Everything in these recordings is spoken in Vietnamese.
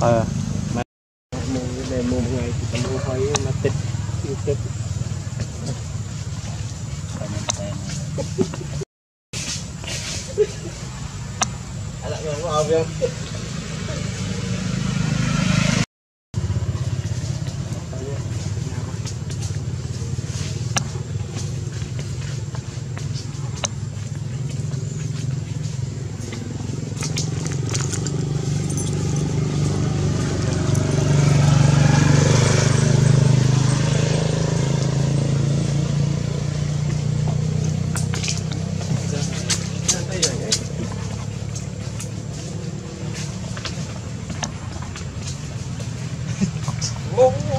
ờ. Mà mua để mua một ngày thì mua hơi mà tịch. Yêu tịch 성공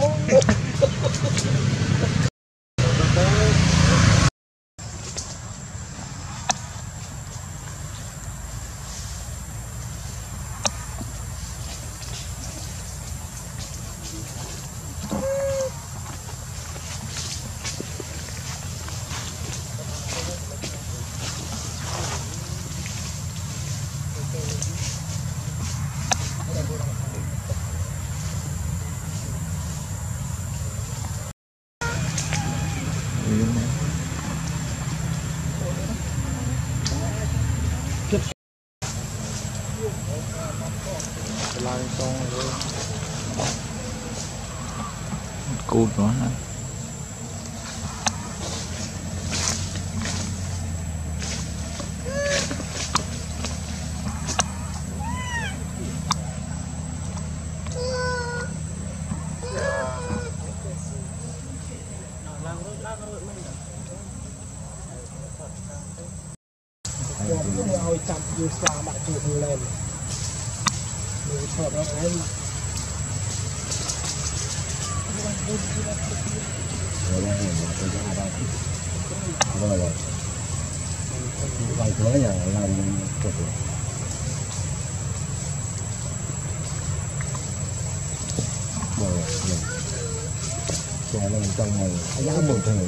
lại con rồi cút nữa hả Hãy subscribe cho kênh Ghiền Mì Gõ Để không bỏ lỡ những video hấp dẫn trong này giá một thời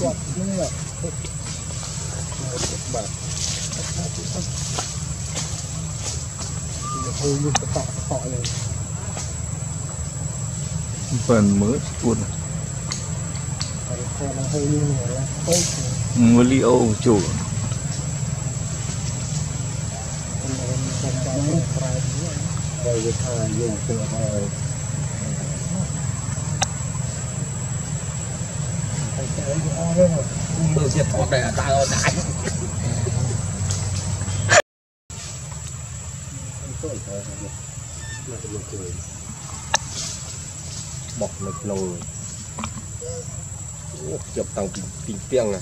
quạt như vậy bạn thôi nhưng cái tọ tọ này phần mới cuốn còn là mua li ô chủ. Còn là còn còn nó phải đây cái thà មកមកជួយបុកនៅក្នុងអូចាប់តាំងពីពីទៀងណា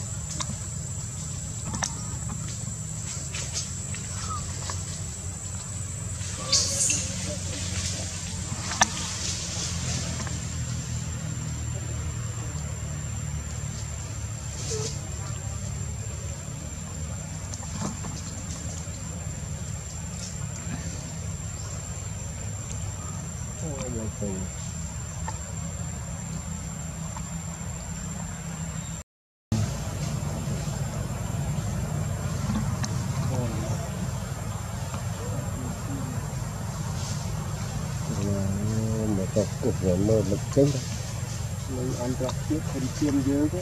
cục cục rồi mơ lực chính mình ăn được biết không chiêm dữ quá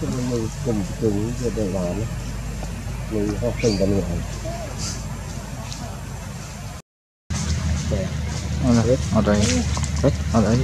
cái mình cùng cùng với đời làm mình học từng cái này ở đây ở đây ở đây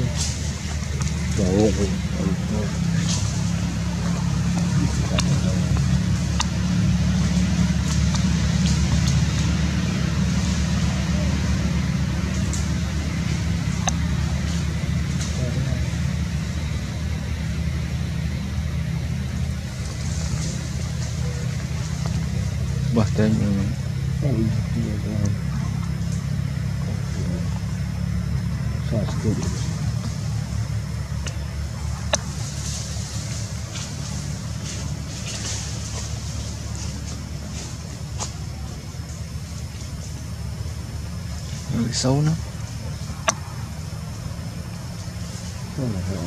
That's good. Really sold now? Oh, hell,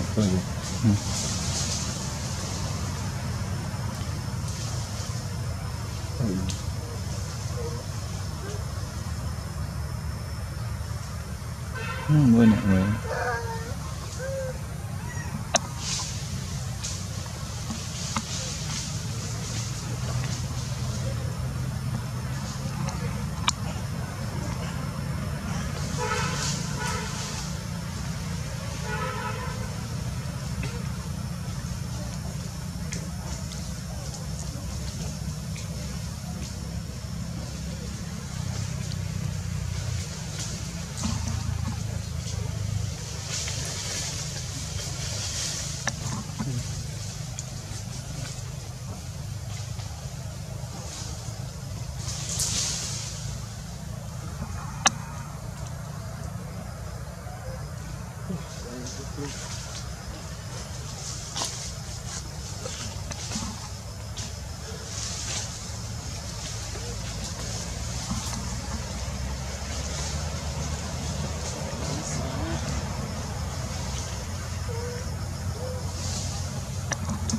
hmm. Hơi mới nè người Mm-hmm.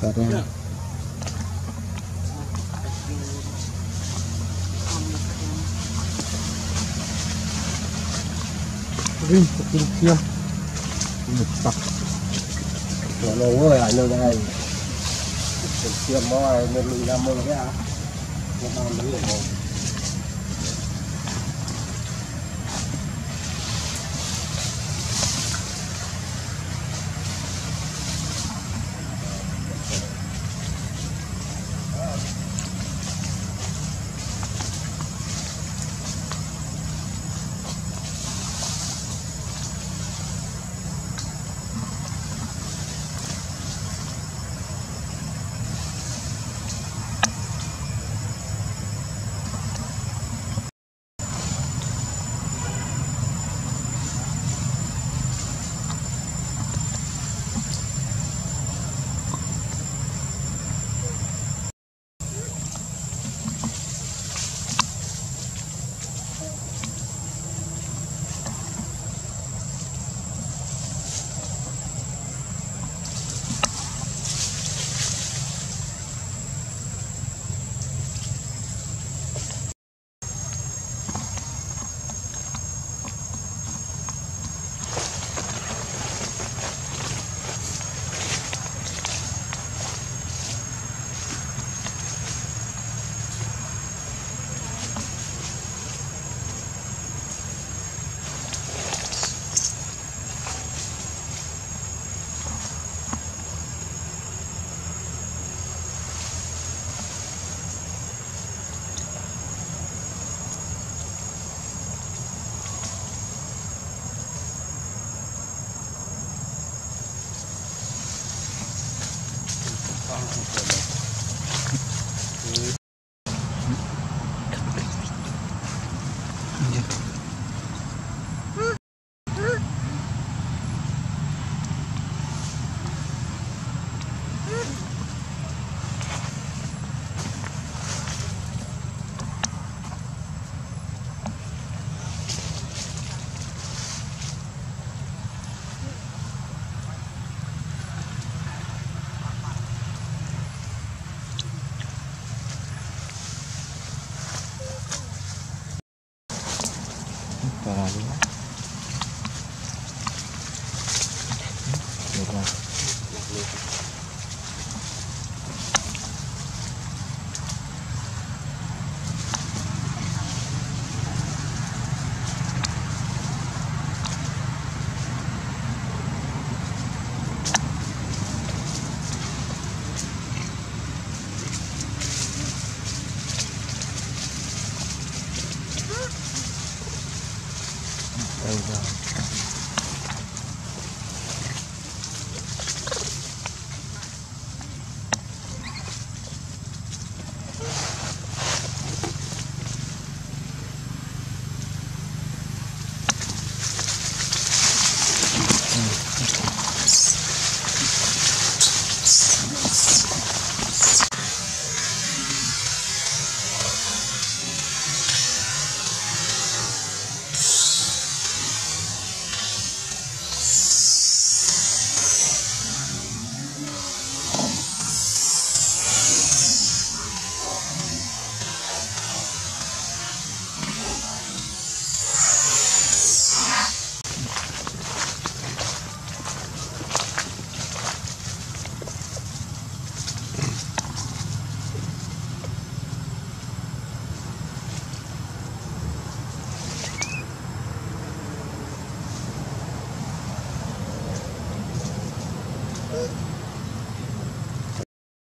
Có ra rin kinh khiêm một tập Nó nổ ơi anh nơi đây Mình tiêm mò mình lùi ra mơ cái à Nó đang đứng sekarang ni. Ya.